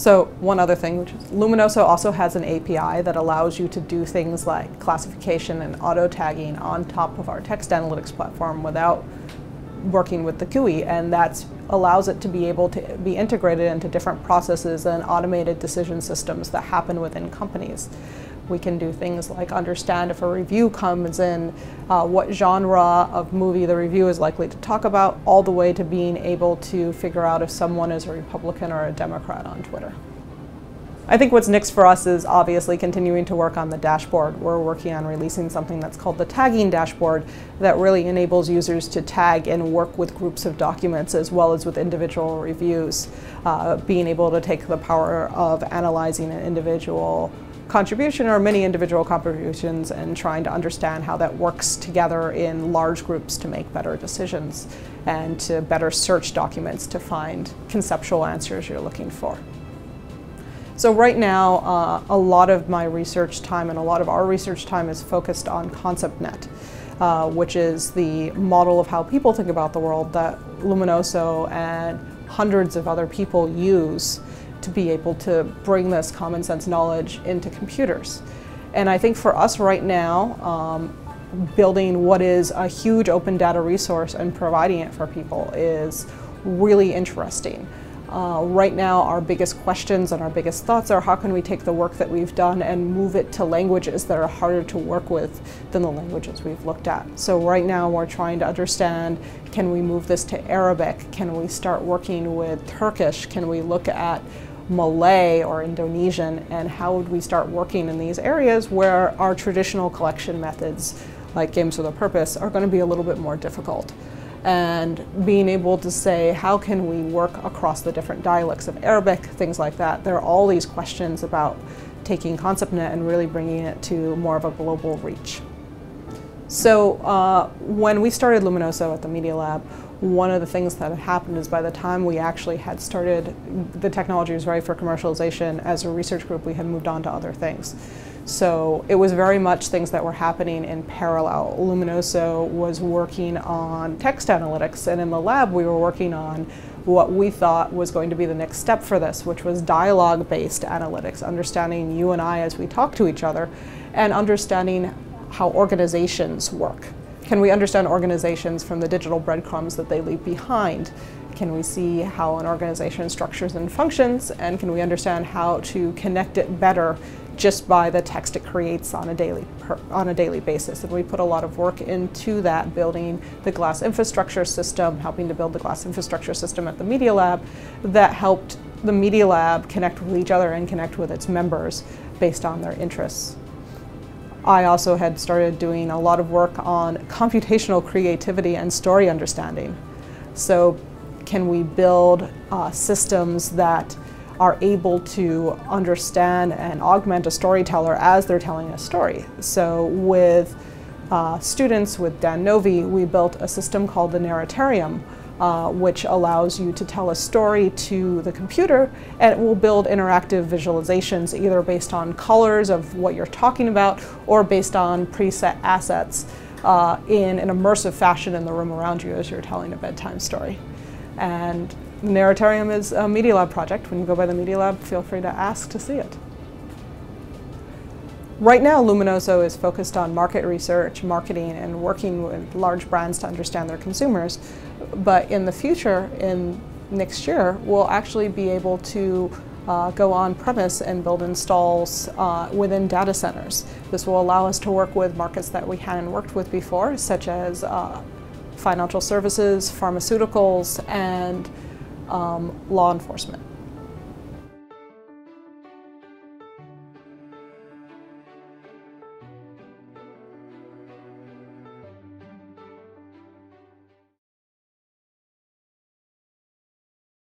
So one other thing, which is Luminoso also has an API that allows you to do things like classification and auto tagging on top of our text analytics platform without working with the GUI, and that allows it to be able to be integrated into different processes and automated decision systems that happen within companies. We can do things like understand if a review comes in, uh, what genre of movie the review is likely to talk about, all the way to being able to figure out if someone is a Republican or a Democrat on Twitter. I think what's next for us is obviously continuing to work on the dashboard. We're working on releasing something that's called the tagging dashboard that really enables users to tag and work with groups of documents as well as with individual reviews. Uh, being able to take the power of analyzing an individual contribution or many individual contributions and trying to understand how that works together in large groups to make better decisions and to better search documents to find conceptual answers you're looking for. So right now, uh, a lot of my research time and a lot of our research time is focused on ConceptNet, uh, which is the model of how people think about the world that Luminoso and hundreds of other people use to be able to bring this common sense knowledge into computers. And I think for us right now, um, building what is a huge open data resource and providing it for people is really interesting. Uh, right now, our biggest questions and our biggest thoughts are how can we take the work that we've done and move it to languages that are harder to work with than the languages we've looked at. So right now, we're trying to understand, can we move this to Arabic? Can we start working with Turkish? Can we look at Malay or Indonesian? And how would we start working in these areas where our traditional collection methods, like games with a purpose, are going to be a little bit more difficult? and being able to say how can we work across the different dialects of Arabic, things like that. There are all these questions about taking ConceptNet and really bringing it to more of a global reach. So uh, when we started Luminoso at the Media Lab, one of the things that had happened is by the time we actually had started, the technology was ready for commercialization. As a research group, we had moved on to other things. So it was very much things that were happening in parallel. Luminoso was working on text analytics, and in the lab, we were working on what we thought was going to be the next step for this, which was dialogue based analytics, understanding you and I as we talk to each other, and understanding how organizations work. Can we understand organizations from the digital breadcrumbs that they leave behind? Can we see how an organization structures and functions? And can we understand how to connect it better just by the text it creates on a daily on a daily basis. And we put a lot of work into that, building the glass infrastructure system, helping to build the glass infrastructure system at the Media Lab that helped the Media Lab connect with each other and connect with its members based on their interests. I also had started doing a lot of work on computational creativity and story understanding. So can we build uh, systems that are able to understand and augment a storyteller as they're telling a story. So with uh, students with Dan Novy, we built a system called the Narratarium, uh, which allows you to tell a story to the computer and it will build interactive visualizations either based on colors of what you're talking about or based on preset assets uh, in an immersive fashion in the room around you as you're telling a bedtime story. And Narratarium is a Media Lab project. When you go by the Media Lab, feel free to ask to see it. Right now, Luminoso is focused on market research, marketing, and working with large brands to understand their consumers. But in the future, in next year, we'll actually be able to uh, go on premise and build installs uh, within data centers. This will allow us to work with markets that we hadn't worked with before, such as uh, financial services, pharmaceuticals, and um, law enforcement.